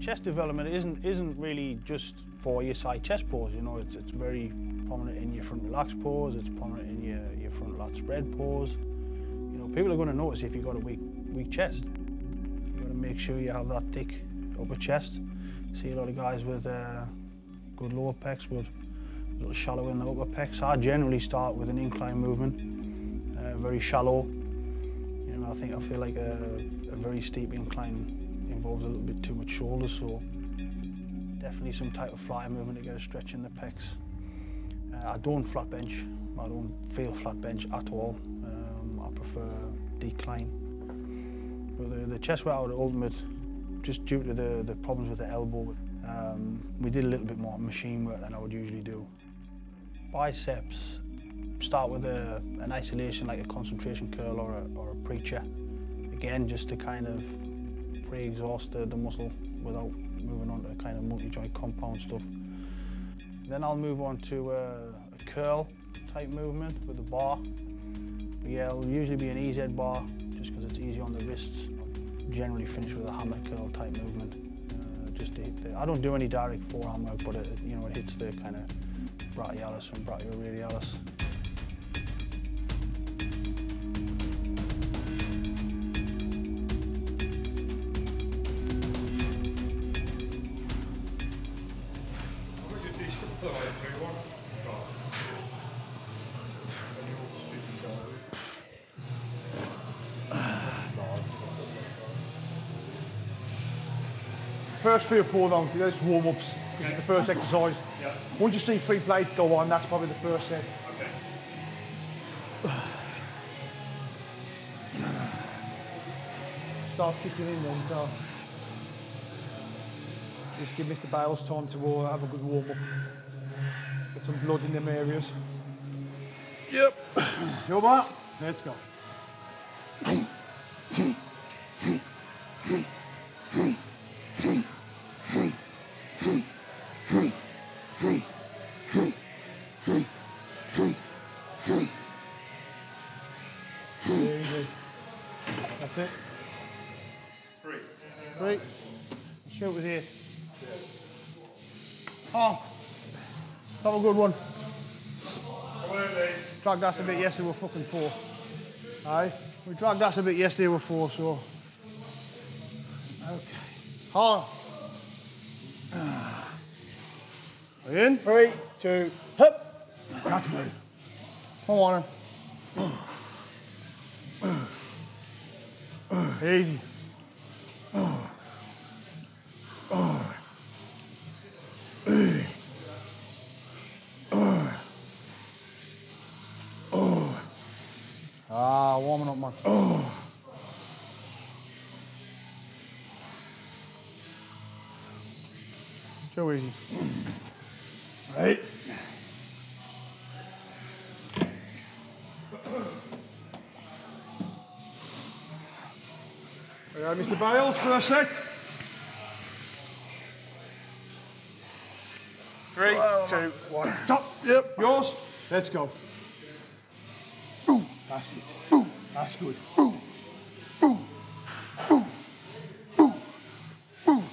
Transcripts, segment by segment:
Chest development isn't isn't really just for your side chest pose. You know, it's, it's very prominent in your front relaxed pose. It's prominent in your your front lat spread pose. You know, people are going to notice if you've got a weak weak chest. You've got to make sure you have that thick upper chest. See a lot of guys with uh, good lower pecs, with a little shallow in the upper pecs. I generally start with an incline movement, uh, very shallow. You know, I think I feel like a, a very steep incline involves a little bit too much shoulder, so definitely some type of fly movement to get a stretch in the pecs. Uh, I don't flat bench. I don't feel flat bench at all. Um, I prefer decline. But the, the chest workout ultimate, just due to the, the problems with the elbow, um, we did a little bit more machine work than I would usually do. Biceps, start with a, an isolation like a concentration curl or a, or a preacher. Again, just to kind of pre-exhaust the, the muscle without moving on to kind of multi-joint compound stuff. Then I'll move on to a, a curl type movement with the bar. Yeah, it'll usually be an EZ bar just because it's easy on the wrists. Generally finish with a hammer curl type movement. Uh, just to hit the, I don't do any direct forearm work, but it, you know, it hits the kind of brachialis and brachioradialis. Three or four though, that's warm-ups. This is the first exercise. Yeah. Once you see three plates go on, that's probably the first set. Okay. Start kicking in then, so just give Mr. Bailes time to uh, have a good warm-up. Get some blood in them areas. Yep. Sure, Mark? Let's go. Good one. Come on, Lee. Dragged us a bit yesterday, we're fucking four. Aye. We dragged us a bit yesterday, we're four, so. Okay. Hard. In. Three, two, hop. That's me. Come on. Easy. Ah, warming up, man. Too easy. Right. All right, Mr. Bailes, first set. Three, two, one. Top. Yep. Yours. Let's go. Boom. That's it. Boom. That's good. Boom. Boom. Boom. Boom. Boom.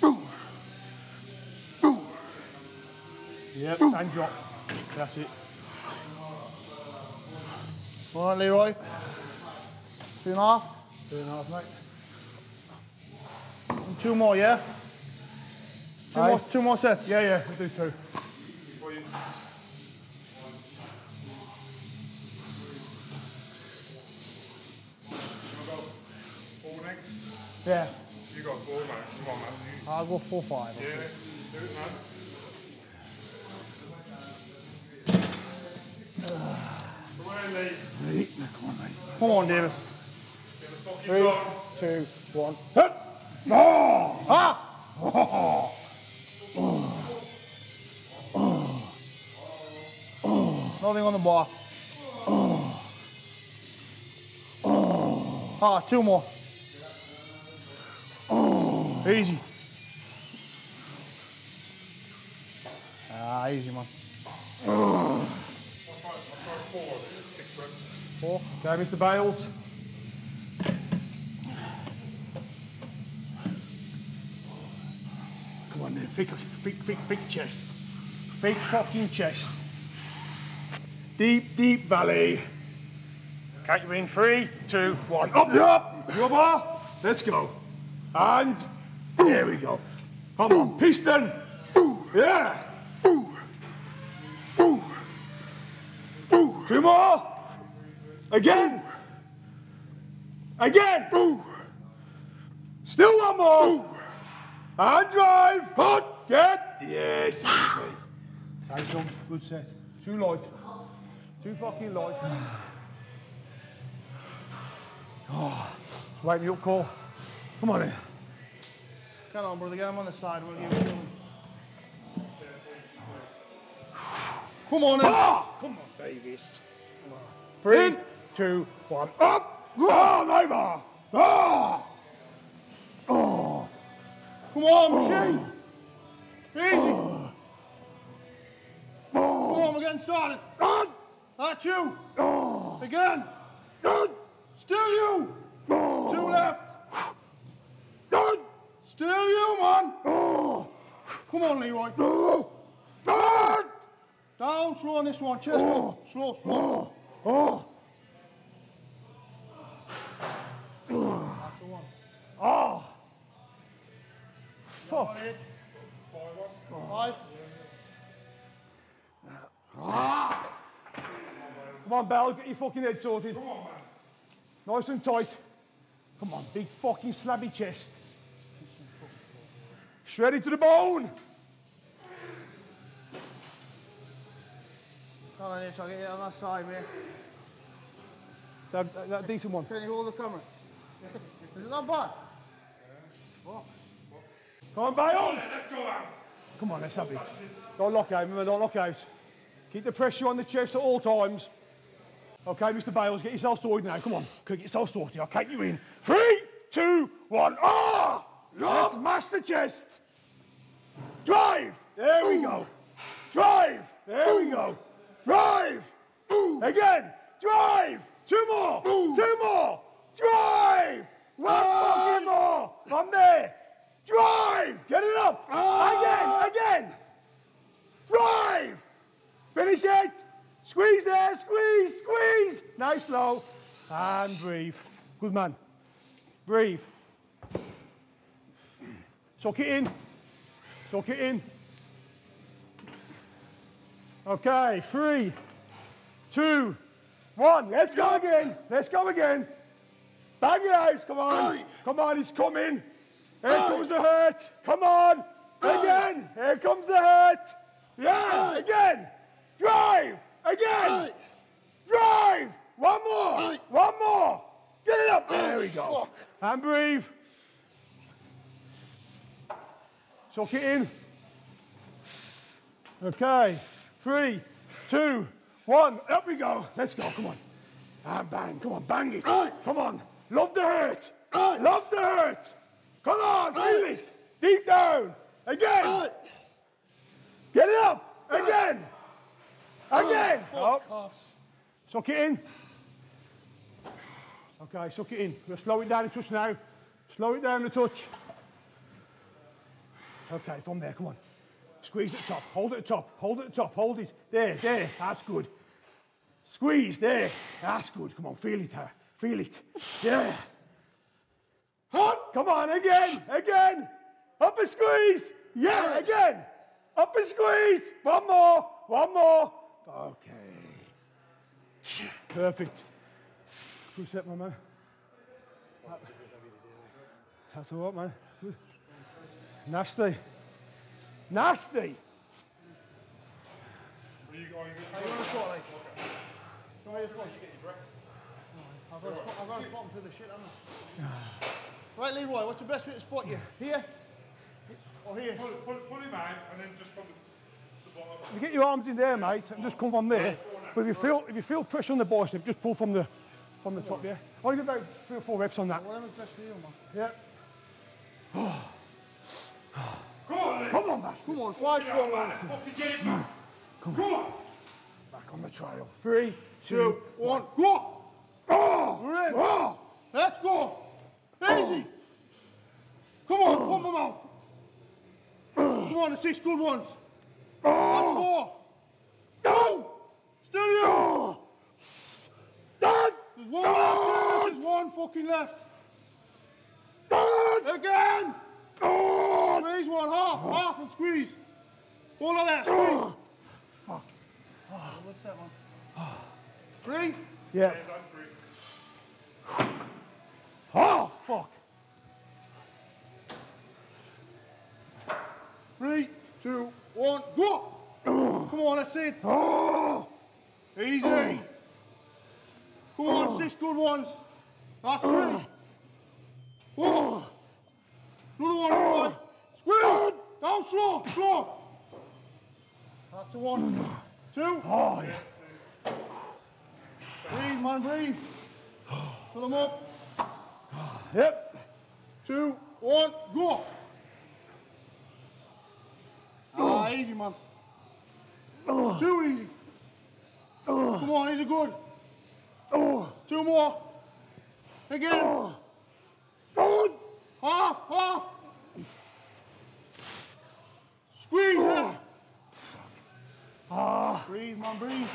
Boom. Boom. Yep, and drop. That's it. All right, Leroy. Two and a half. Two and a half, mate. And two more, yeah? Two Aye. more, two more sets. Yeah, yeah, we'll do two. Yeah. You got four, man. Come on. You- I'll go four five. Yeah, do it, man. Come on, Lee. Come on, Davis. Get the fucking Three. Hit! No! Ah! Oh! Nothing on the bar. Ah, two more. Easy. Ah, easy, man. I'll try, I'll try four, six reps. Four. Okay, Mr. Bailes. then, fake, fake, fake, fake chest. Fake fucking chest. Deep, deep valley. Count you in three, two, one. Up, up, rubber. Let's go. And there we go. Come on, piston. Yeah. Two more. Again. Again. Still one more. And drive. Hot. Get. Yes. Nice one. Good set. Too light. Too fucking light. Oh, wake me up, Cole. Come on in. Come on, brother, get him on the side. We'll give him. Come on, then. Ah! Come on, Davis. Three, two, one. Up. Oh, no more. Oh. Oh. Come on, ah. machine. Easy. Oh. Come ah. on, we're getting started. On. That's you. Oh. Again. On. Still you. Oh. Two left. Still you, man. Oh. Come on, Leroy. Oh. On. Down, slow on this one. Chest Oh. Slow, slow. Oh. Oh. Come on, Bell, get your fucking head sorted. Come on, man. Nice and tight. Come on, big fucking slabby chest. Shredded to the bone. Come on, Hitch, I'll get you on that side, mate. That, that, that decent one. Can you hold the camera? Is it not bad? Come on, Bailes. Let's go out. Come on, let's have it. Don't lock out, remember, don't lock out. Keep the pressure on the chest at all times. Okay, Mr. Bailes, get yourself sorted now. Come on, get yourself sorted. I'll count you in. Three, two, one. Ah! Let's mash the chest. Drive. There we go. Drive. There we go. Drive. Again. Drive. Two more. Two more. Drive. One fucking more. From there. Drive. Get it up. Again. Again. Drive. Finish it. Squeeze there. Squeeze. Squeeze. Nice slow. And breathe. Good man. Breathe. Suck it in. Suck it in. Okay, three, two, one. Let's go again. Let's go again. Bang it out. Come on. Come on, he's coming. Here comes the hurt. Come on. Again. Here comes the hurt. Yeah, again. Drive. Again. Drive. One more. One more. Get it up. There we go. And breathe. Suck it in. Okay. Three, two, one. Up we go. Let's go. Come on. And bang. Come on. Bang it. Come on. Love the hurt. Love the hurt. Come on. Feel it. Deep down. Again. Get it up. Again. Again. Up. Suck it in. Okay, suck it in. We'll slow it down a touch now. Slow it down a touch. Okay, from there, come on. Squeeze at the top, hold it at the top, hold it at the top, hold it. There, there, that's good. Squeeze, there, that's good. Come on, feel it, huh? feel it. Yeah. Come on, again, again. Up and squeeze. Yeah, again. Up and squeeze. One more, one more. Okay. Perfect. Good set, my man. That's all right, man. Nasty. Nasty. Where are you going? Are You want to squat, like? On, you squat. I've got to spot, I've got to spot him through the shit, haven't I? Right, Leroy, what's the best way to spot you? Here? Or here? Pull, pull, pull him out and then just from the, the bottom. You get your arms in there, mate, and just come from there. But if you feel if you feel pressure on the bicep, just pull from the from the top, yeah. Only about three or four reps on that. Whatever's best for you, man. Yeah. Oh. Come on, Lee. Come on, bastard. Come on, five strong man, ones. let's fucking get it back. Come on. Back on the trail. Three, Two, two. one, go! Oh! We're in. Oh! Let's go! Easy! Oh. Come on, ah. pump them out! Come on, the six good ones. That's four. Go! Still you! There's one left. There's one fucking left. Again! Oh! Squeeze one, half, oh. half and squeeze. All of that, squeeze. Oh. Fuck. What's that one? Three? Yeah. Oh, fuck. Three, two, one, go! Come on, that's it. Easy. Come on, six good ones. That's three. Four. Another one, one. Squeeze. Down slow, slow. That's the one. Two. Oh, yeah. Breathe, man, breathe. Fill them up. Yep. Two, one, go. Ah, easy, man. Too easy. Come on, these are good. Two more. Again. Half, half. Squeeze it. Breathe, man, breathe.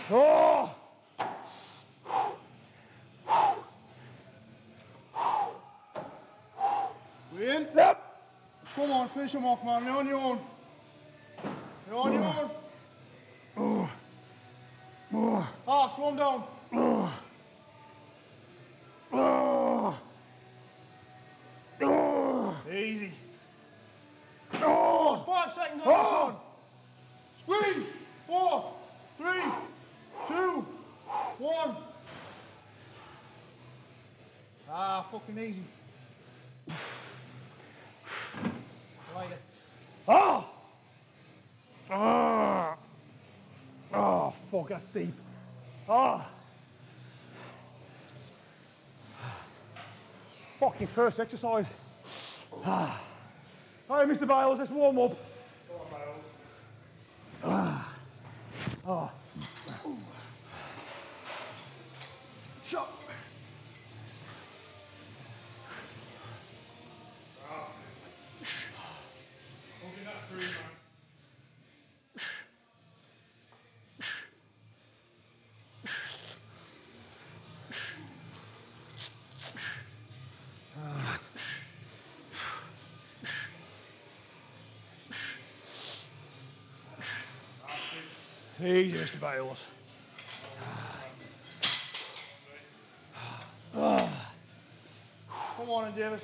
We in? Yep. Come on, finish them off, man. You're on your own. You're on your ah. own. Ah. Ah. ah, slow him down. Easy. Fucking easy. It. Ah! Ah! Oh, fuck, that's deep. Ah! Fucking first exercise. Ah. All right, Mr. Bailes, let's warm up. Easy, Mr. Bailes. Come on Davis.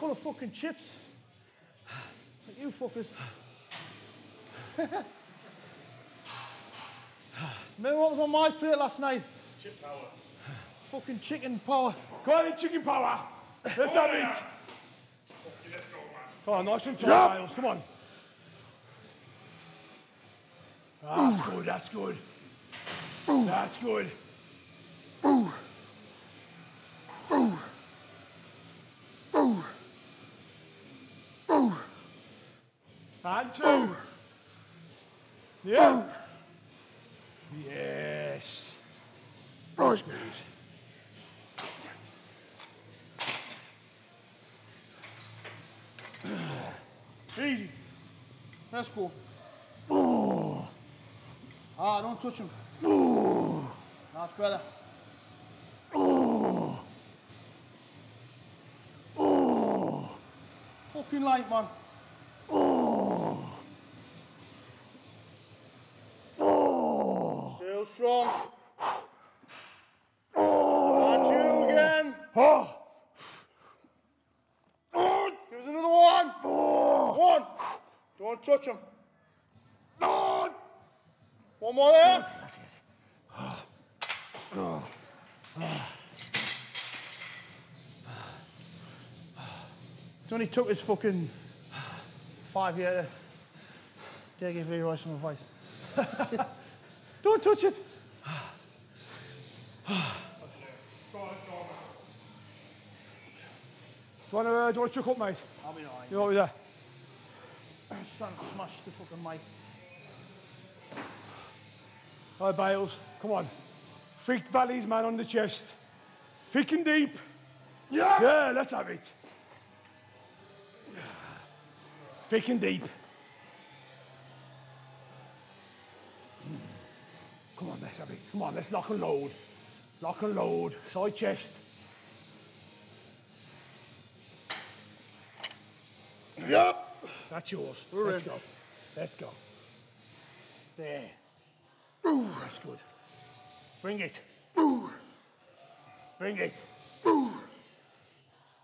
Full of fucking chips. Like you fuckers. Remember what was on my plate last night? Chip power. Fucking chicken power. Come on, in, chicken power. Let's have it. Okay, let's go, man. Come on, nice and tight, Miles. Come on. Ah, that's good, that's good. That's good. And two. Yeah. Yes. That's good. Easy. That's cool. Ah, don't touch him. That's better. Fucking light, man. Still strong. Oh. And you again. Oh. Give us another one. Oh. One. Don't touch him. One more there. That's it. It's only took his fucking five year to give Leroy some advice. Don't touch it. You want to, uh, do you want to chuck up, mate? I'll be alright. You know what with that? Just trying to smash the fucking mic. All right, Bailes, come on. Thick valleys, man, on the chest. Thick and deep. Yeah. Yeah, let's have it. Thick and deep. Come on, let's have it. Come on, let's lock and load. Lock and load. Side chest. Yep. That's yours. We're let's in. go. Let's go. There. That's good. Bring it. Bring it.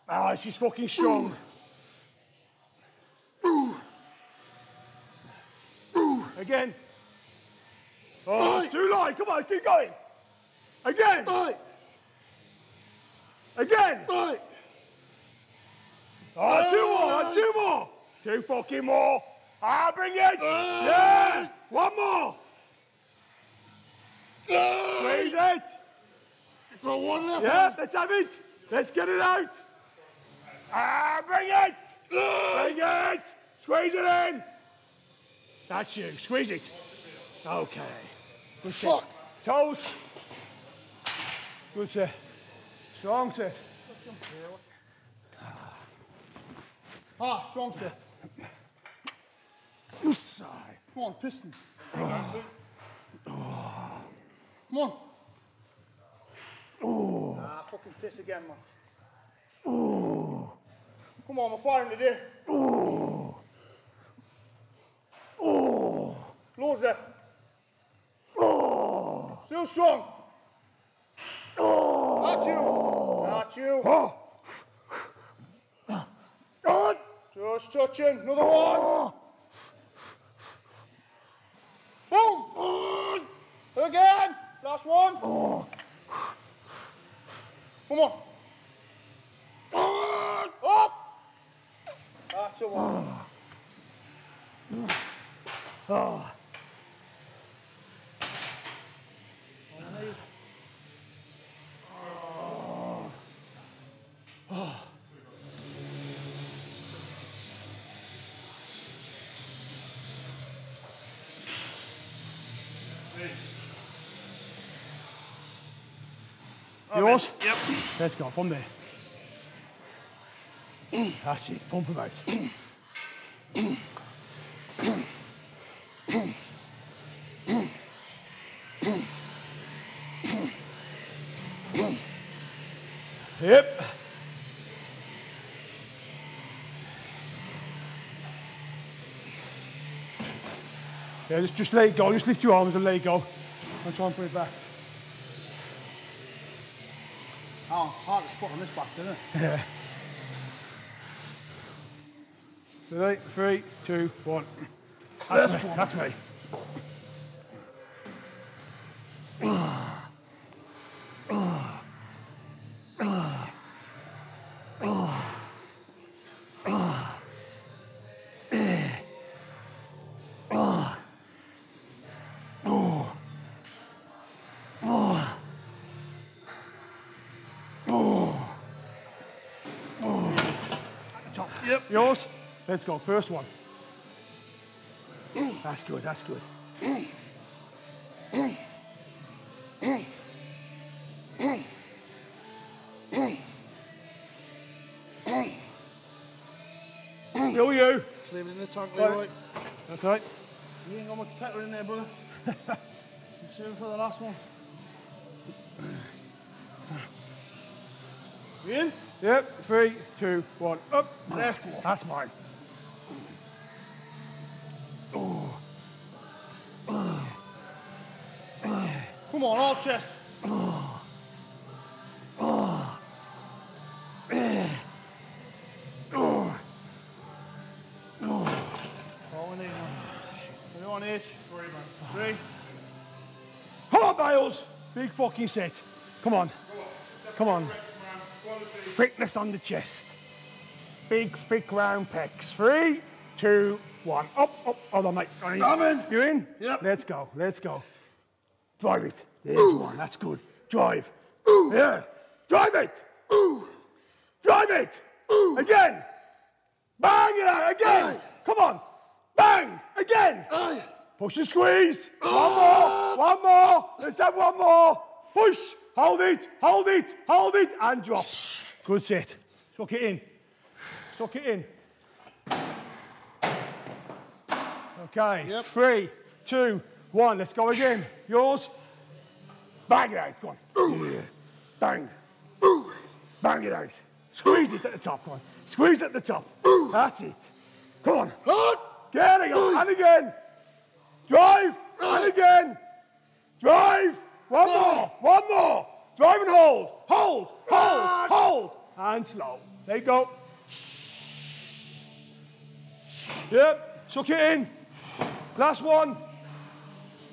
Ah, she's fucking strong. Ooh. Ooh. Again. Oh, it's too light. Come on, keep going. Again. Again. Oh, two more, two more. Two fucking more. Ah, bring it. Yeah. One more. Squeeze it. Got one left. Yeah, let's have it. Let's get it out. Ah, bring it. Bring it. Squeeze it in. That's you. Squeeze it. Okay. Good set. Fuck. Toes. Good set. Strong set. Ah, strong fit. Side. Come on, piston. Come on. Ah, fucking piss again, man. Come on, we're firing today. Lows left. Still strong. Not you. Not you. Just touching. Another one. Boom. Again. Last one. Come on. Up. That's a one. Oh. Yours? Yep. Let's go, from there. That's it, pump him out. Yep. Yeah, just, just let it go. Just lift your arms and let it go. And try and put it back. Spot on this bastard, isn't it? Yeah. Ready? Three, two, one. That's me. That's me. Yours? Let's go. First one. That's good. That's good. Still you. Just leave it in the tank, Right. That's right. You ain't got much petrol in there, brother. save it for the last one. You in? Yep. Three, two, one. Up. Let's go. That's mine. Come on, all chest. All we need. on, H. Three. Come on, Bailes. Big fucking set. Come on. Come on. Thickness on the chest. Big, thick, round pecs. Three, two, one. Up, up. Hold on, mate. Are you- I'm in. You in? Yep. Let's go. Let's go. Drive it. There's one. That's good. Drive. Ooh. Yeah. Drive it. Ooh. Drive it. Again. Bang it out. Again. Come on. Bang. Again. Push and squeeze. One ah. more. One more. Let's have one more. Push. Hold it. Hold it. Hold it. And drop. Good set. Suck it in. Suck it in. Okay. Yep. Three, two, one. Let's go again. Yours. Bang it out. Go on. Yeah. Bang. Bang it out. Squeeze it at the top. Go on. Squeeze at the top. That's it. Come on. Get it. go. And again. Drive. And again. Drive. One more. Drive and hold. Hold. Hold. Hold. And slow. There you go. Yep. Suck it in. Last one.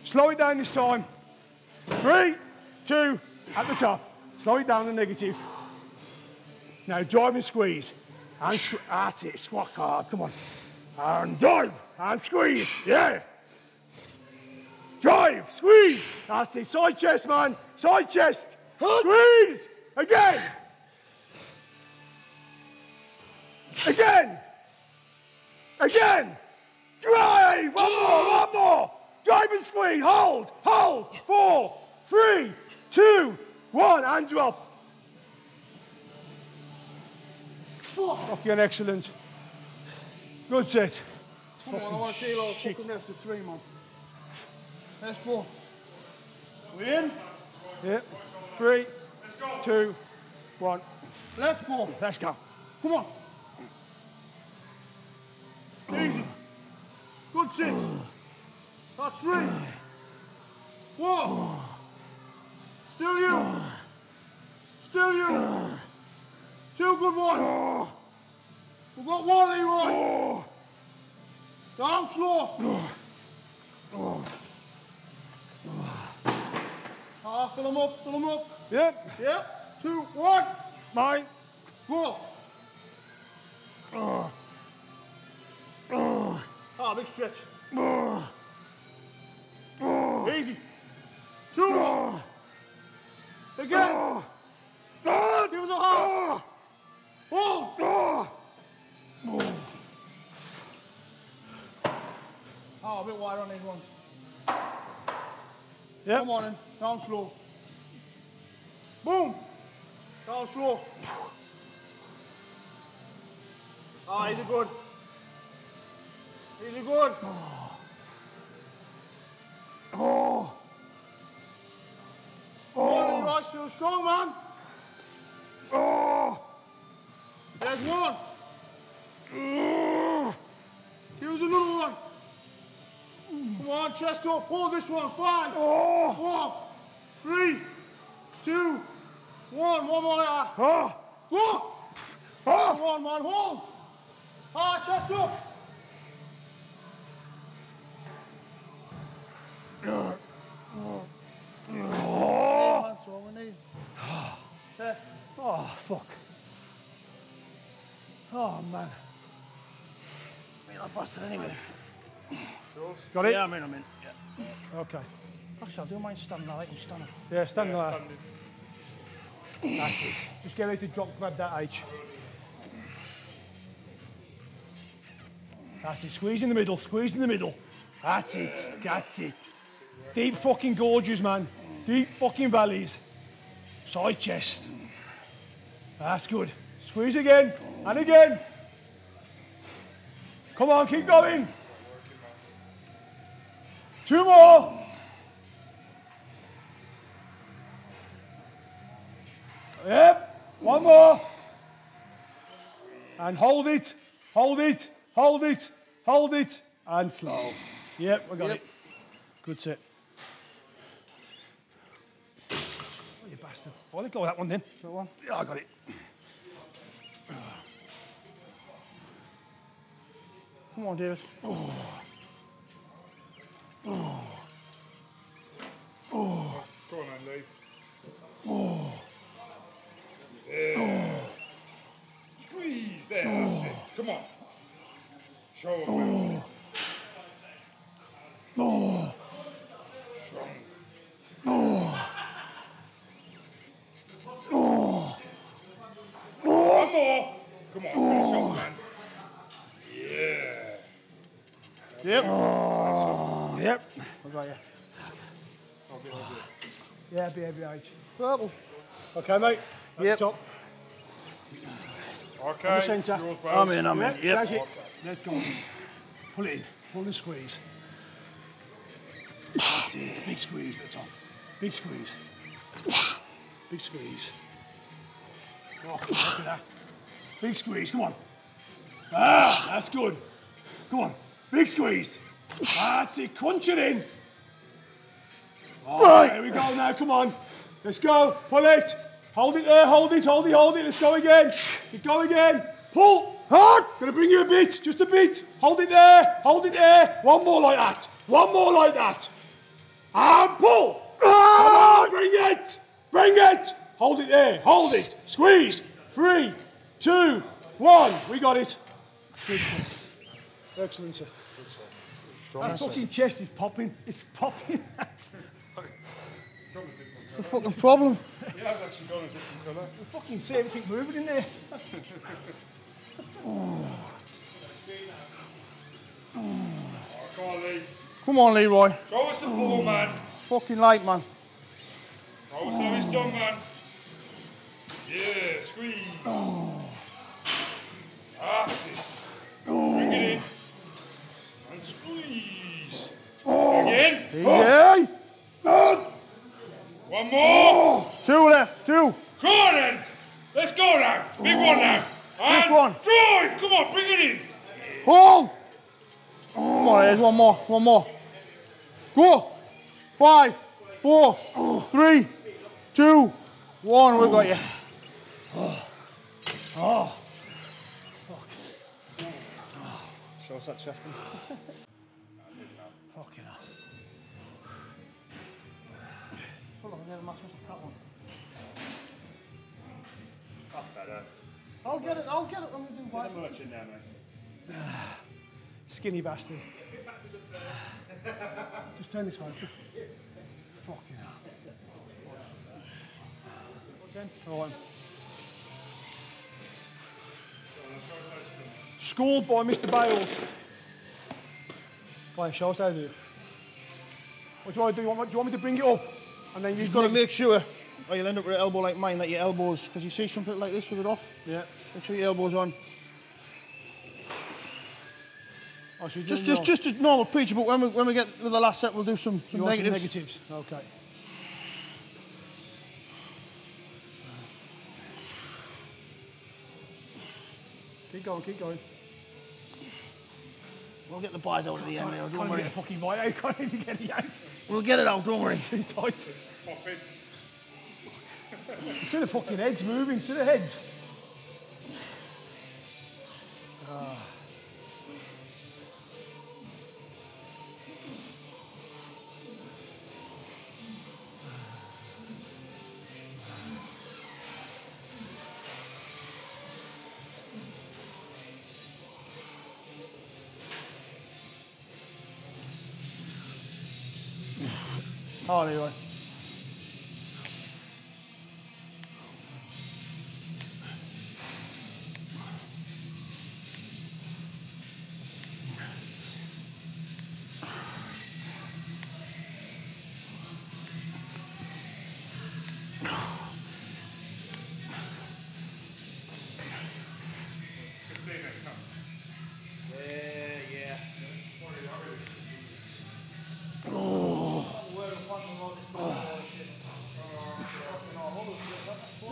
Slow it down this time. Three, two, at the top. Slow it down the negative. Now drive and squeeze. And squ- that's it. Squat hard. Come on. And drive. And squeeze. Yeah. Drive. Squeeze. That's it. Side chest, man. Side chest. Squeeze. Again. Again. Again. Drive. One more. One more. Drive and squeeze. Hold. Hold. Four, three, two, one. And drop. Fucking excellent. Good set. Come on, I want to see those shit. fucking rest of three, man. Let's go. We in? Yep. Three, two, one. Let's go. Let's go. Come on. Easy. Good six. That's three. Four. Still you. Still you. Two good ones. We've got one, Leroy. Down slow. Ah, fill them up, fill them up. Yep. Yep. Two, one. Mine. Go. Ah, big stretch. Easy. Two more. Again. Give us a half. Hold. Ah, a bit wide on these ones. Yep. Come on in. Down slow. Boom. Down slow. Ah, easy good. Easy good. Oh. Oh. Come on, Leroy. Still strong, man. Oh. There's one. Come on, chest up. Hold this one. Five, Oh. four, three, two, one. One more there. Oh. Go. Oh. Come on, man. Hold. Ah, chest up. Oh. That's all we need. Set. Oh, fuck. Oh, man. I busted anyway. Got it? Yeah, I'm in, I'm in. Yeah. Okay. Actually, I'll do mine standing. I like them standing. Yeah, stand there. That's it. Just get ready to drop, grab that H. That's it. Squeeze in the middle. Squeeze in the middle. That's it. That's it. Deep fucking gorges, man. Deep fucking valleys. Side chest. That's good. Squeeze again and again. Come on, keep going. Two more. Yep, one more. And hold it, hold it, hold it, hold it, and slow. Yep, we got it. Good set. Oh, you bastard. Oh, let go of that one then. That one. Yeah, I got it. Come on, Davis. Oh. Oh. Oh. Go on, Andy. Oh. There. Oh. Squeeze there. Oh. That's it. Come on. Show him. Oh. Come on. Oh. Man. Yeah. Yep. Oh yep. What about you? Yeah, BABH. Purple. Okay, mate. At Yep. the top. Okay. centre. yours, I'm in, I'm in. Yep, Yep. that's. Let's go. Pull it in. Pull and squeeze. That's it. Big squeeze at the top. Big squeeze. Big squeeze. Oh, look at that. Big squeeze. Come on. Ah, that's good. Come on. Big squeeze. That's it. Crunch it in. Oh, Here we go now. Come on. Let's go. Pull it. Hold it there. Hold it. Hold it. Hold it. Let's go again. Let's go again. Pull. Hard. Gonna bring you a bit. Just a bit. Hold it there. Hold it there. One more like that. One more like that. And pull. Come on. Bring it. Bring it. Hold it there. Hold it. Squeeze. Three, two, one. We got it. Good, sir. Excellent, sir. That fucking chest is popping. It's popping. It's the fucking problem. He has actually gone a different colour. fucking see everything moving in there. Oh, come on, Lee. Come on, Leroy. Show us the floor, man. Fucking light, man. Show us how it's done, man. Yeah, squeeze. Oh. That's it. Bring it in. And squeeze. Oh. Again. Oh. Yay! One more. Two left, two. Come on then. Let's go now. Big one now. This And one. Drive. Come on, bring it in. Hold! Come on, there's one more, one more. Go! Five, four, three, two, one. We got you. Oh. Show us that chest. Fucking hell. Hold on, I get a Maximus cut one. That's better. I'll get it, I'll get it when we do white. Much in there, mate. Skinny bastard. Just turn this way. Fucking hell. All right. Schooled by Mr. Bailes. On, show us how to. What do you want to do? You want, do you want me to bring it up? And then you You've got to make sure, or you'll end up with an elbow like mine, that your elbows, because you see something like this with it off, Yeah. make sure your elbows on. Oh, so Just, just, just a normal preacher, but when we, when we get to the last set, we'll do some, some you want some negatives. negatives. Okay. Keep going, keep going. We'll get the out at the end, now, Can't don't worry. get a fucking bite out. Can't even get it out. We'll get it out, don't worry. Too tight. See the fucking heads moving. See the heads. Oh, Leroy.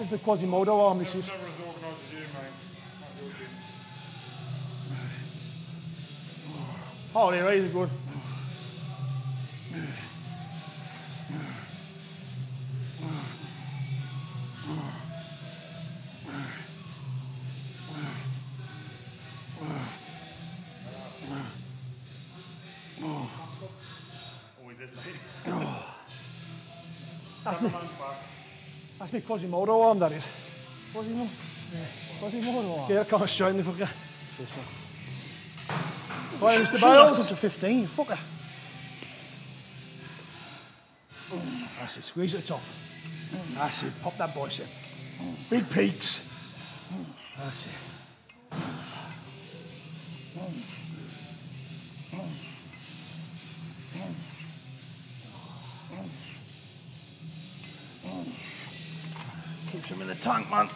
Is the Quasimodo arm. This is. Never as organised as you, mate. Not your gym. Oh, Leroy, he's good. That's me Quasimodo arm. That is. Quasimodo. Quasimodo. Yeah, I can't strain the fucker. Right, Mr. Shut up, Bailes. to 15, you fucker. That's it, squeeze at the top. That's it, pop that bicep. Big peaks. That's it. Tank, man.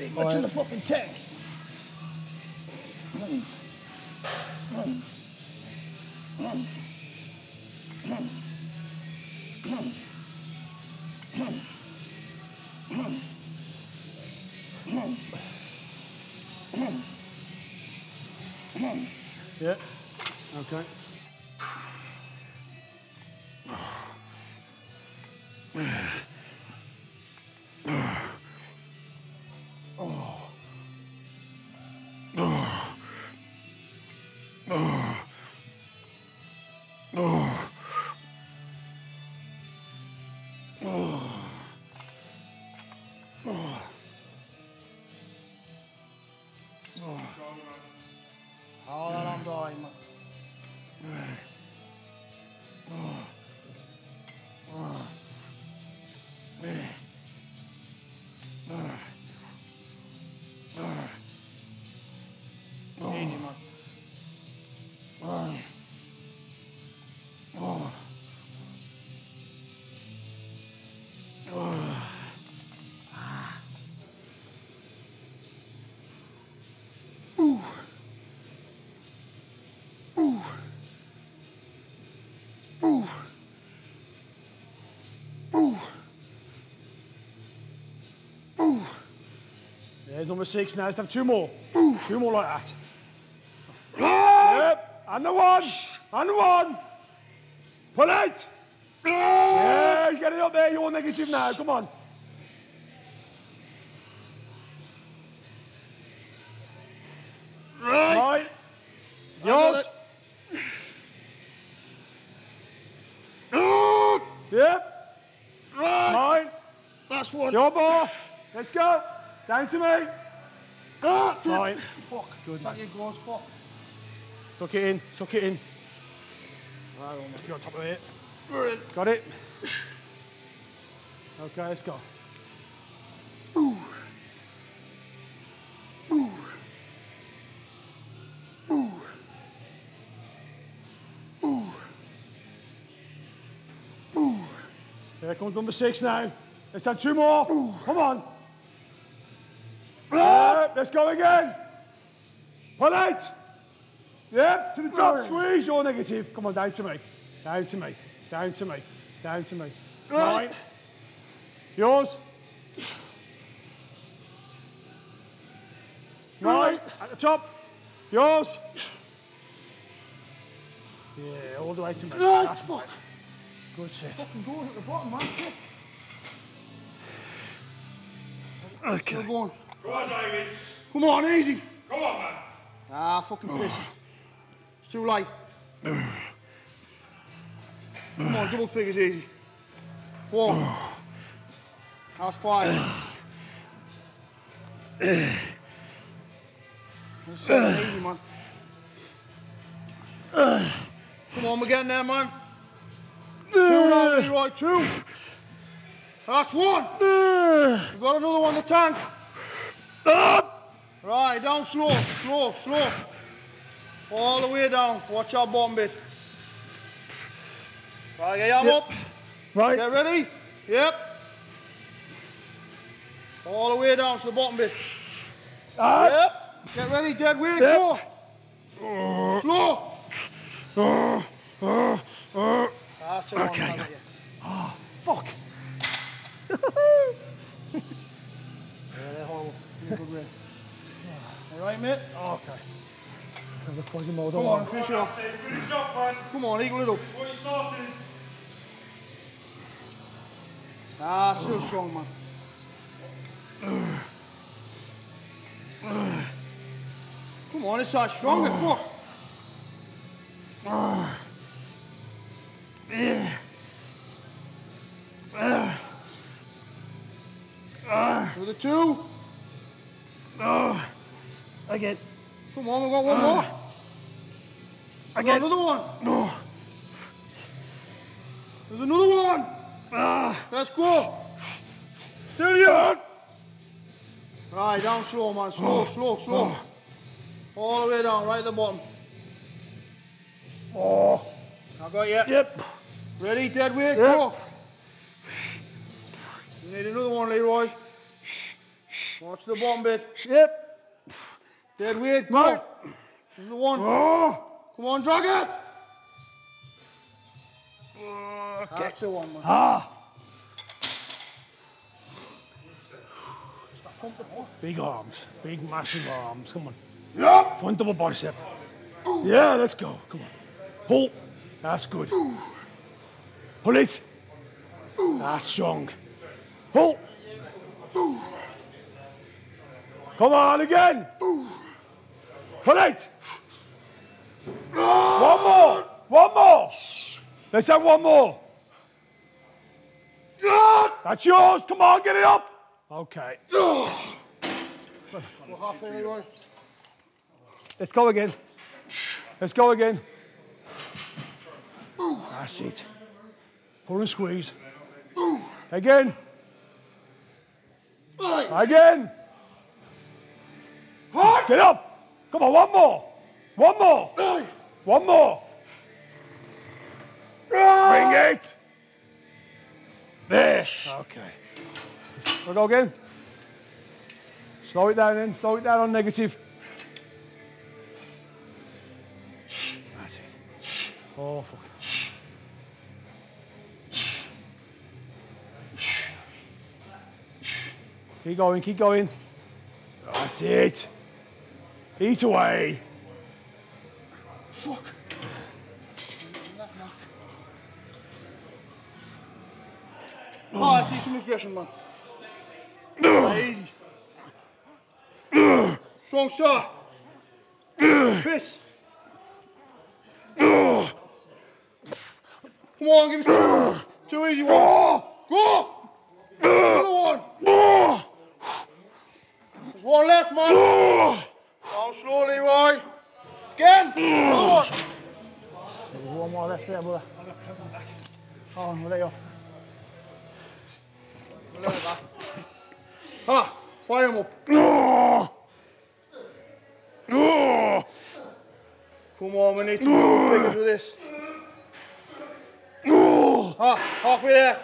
Ain't much in the fucking tank. Yeah. Okay. Yeah, number six now. Let's have two more. Two more like that. Yep. And the one. And the one. Pull it. Yeah, get it up there. You're negative now. Come on. Right. Yours. Yep. Mine. That's one. Your ball. Let's go. Down to me. It. Right. Fuck. Good. You goes, fuck. Suck it in. Suck it in. Right, You're on top of it. Brilliant. Got it? Okay, let's go. Here comes number six now. Let's have two more. Come on. Let's go again. Pull it. Yep, to the top. Squeeze. You're negative. Come on, down to me. Down to me. Down to me. Down to me. Right. Yours. Right. At the top. Yours. Yeah, all the way to me. Right, That's fuck. Good shit. Fucking going at the bottom, man. Okay. Still going. Go on, Davis. Come on, easy. Come on, man. Ah, fucking piss. It's too late. Come on, double figures easy. Four. That's five. That's seven, easy, man. Come on, we're getting there, man. Two now, Leroy, two. That's one. We've got another one in the tank. Right, down slow, slow, slow. All the way down. Watch our bottom bit. Right, get your arm up. Right. Get ready. Yep. All the way down to the bottom bit. Ah. Yep. Get ready, dead weight. Go. Slow. That's the one. Okay. man, ah, yeah. Fuck. Yeah, they're horrible. In a good way. All right, mate. Okay. There's a poison mold Come on, finish it off. Finish off, man. Come on, eagle it up. What you started. Ah, still strong, man. Come on, it's that strong as fuck. With the two. Oh, again. Come on, we've got one more. I Again. Another one. No. There's another one. Ah. Let's go. Still you. Right, down slow, man. Slow, slow, slow. All the way down, right at the bottom. Oh, I got you. yep. Ready, dead weight, Yep. go. You need another one, Leroy. Watch the bomb bit. Yep. Dead weight, go. Right. This is the one. Oh. Come on, drag it. That's the one, man. Ah. Big arms. Big, massive arms. Come on. Yep. Front double bicep. Yeah, let's go. Come on. Pull. That's good. Pull it. That's strong. Pull. Come on again. Pull it. One more. One more. Let's have one more. That's yours. Come on, get it up. Okay. Let's go again. Let's go again. That's it. Pull and squeeze. Again. Right. Again. Get up. Come on, one more. One more. Right. One more. Ah! Bring it. There. Okay. We'll go again. Slow it down then. Slow it down on negative. That's it. Oh, fuck. Keep going, keep going. That's it. Eat away. Fuck. Oh, I see some aggression, man. Easy. Strong start. Piss. Come on, give us two. Two easy ones. Go. Another one. There's one left, man. Slowly, Roy. Again. One. There's one more left there, brother. Oh, we'll let you off. We'll let it back. Ah, fire him up. Come on, we need some double figures with this. Ah, halfway there.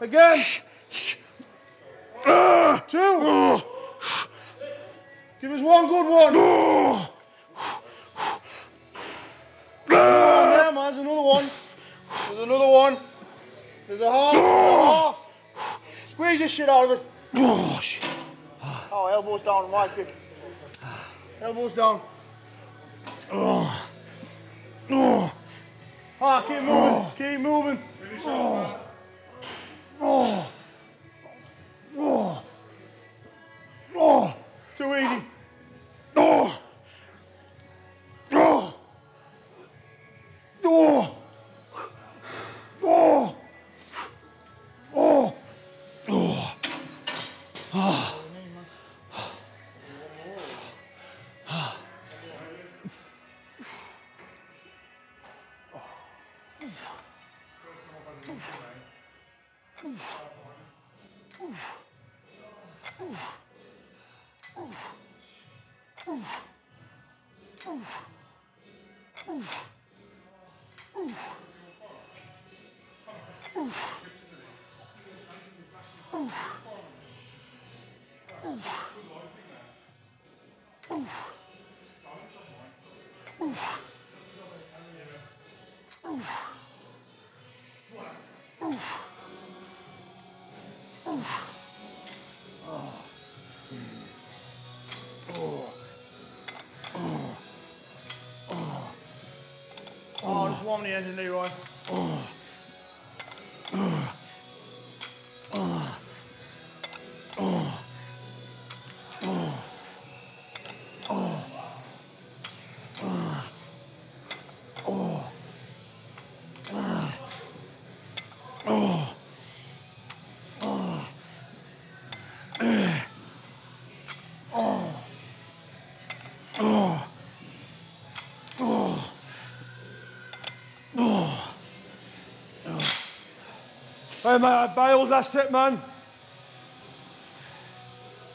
Again. Two. One good one. On there, man. There's another one. There's another one. There's a half. There's a half. Squeeze this shit out of it. Oh, shit. Oh, elbows down, Mike. Elbows down. Ah, keep moving. Keep moving. Oh, warm the engine, Leroy. Hey, man, Bailes, that's it, man.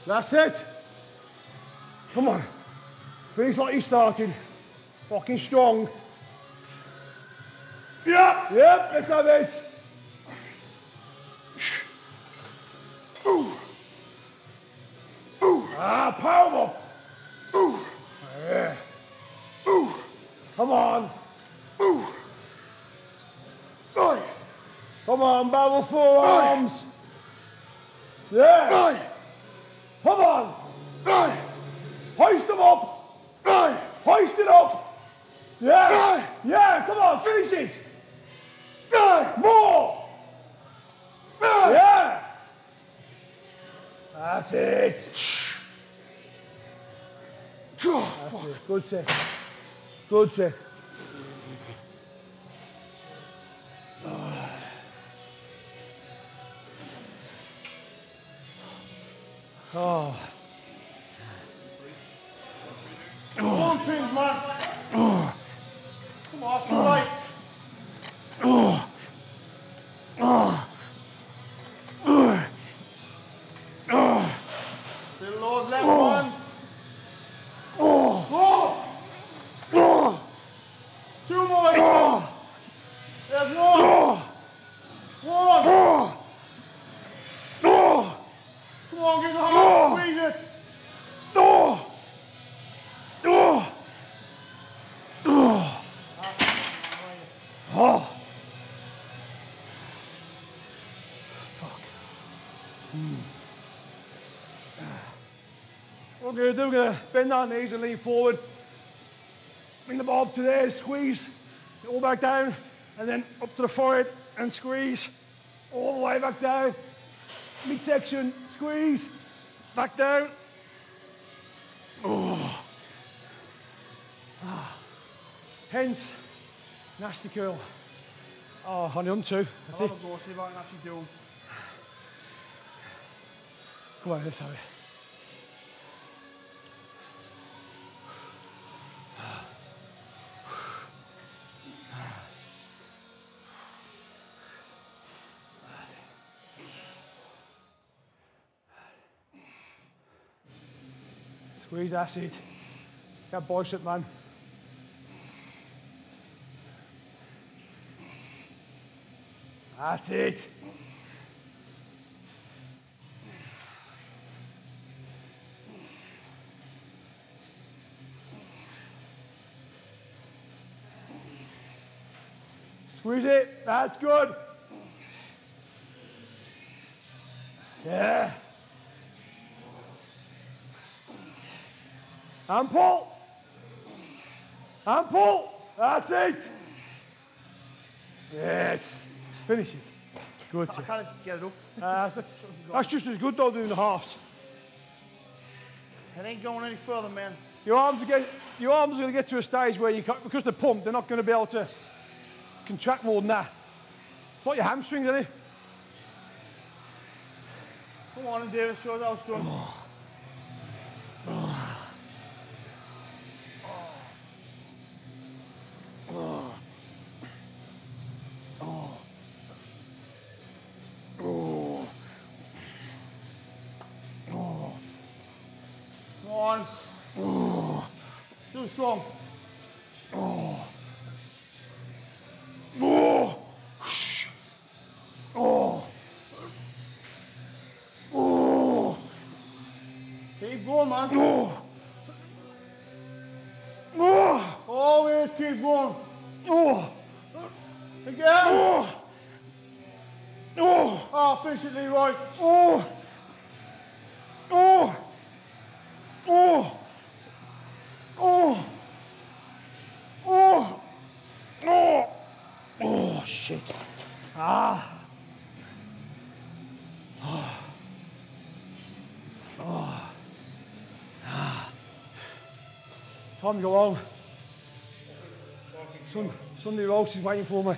That's it. Come on. Finish like you started. Fucking strong. Yeah. Yep, let's have it. It up. Yeah. Yeah, come on, finish it. More. Yeah. That's it. Oh, fuck. Good set. Good set. Oh. One pins, man. Come on, that's right. Still low left one. What we're going to do, we're going to bend our knees and lean forward. Bring the bar up to there, squeeze, all back down, and then up to the forehead and squeeze, all the way back down. Midsection, squeeze, back down. Oh. Ah. Hence, nasty curl. Oh, honey, on two. That's it. I'll go see if I can actually do 'em. Come on, let's have it. Squeeze acid. Get bicep, man. That's it. Squeeze it. That's good. Yeah. And pull. And pull. That's it. Yes. Finish it. Good. I can't get it up. Uh, that's, that's just as good though doing the halves. It ain't going any further, man. Your arms are get, your arms are going to get to a stage where you can't, because they're pumped, they're not going to be able to contract more than that. It's like your hamstrings, isn't it? Come on and David, show us how it's done. Keep going, Time to go home. Sun, Sunday roast is waiting for me.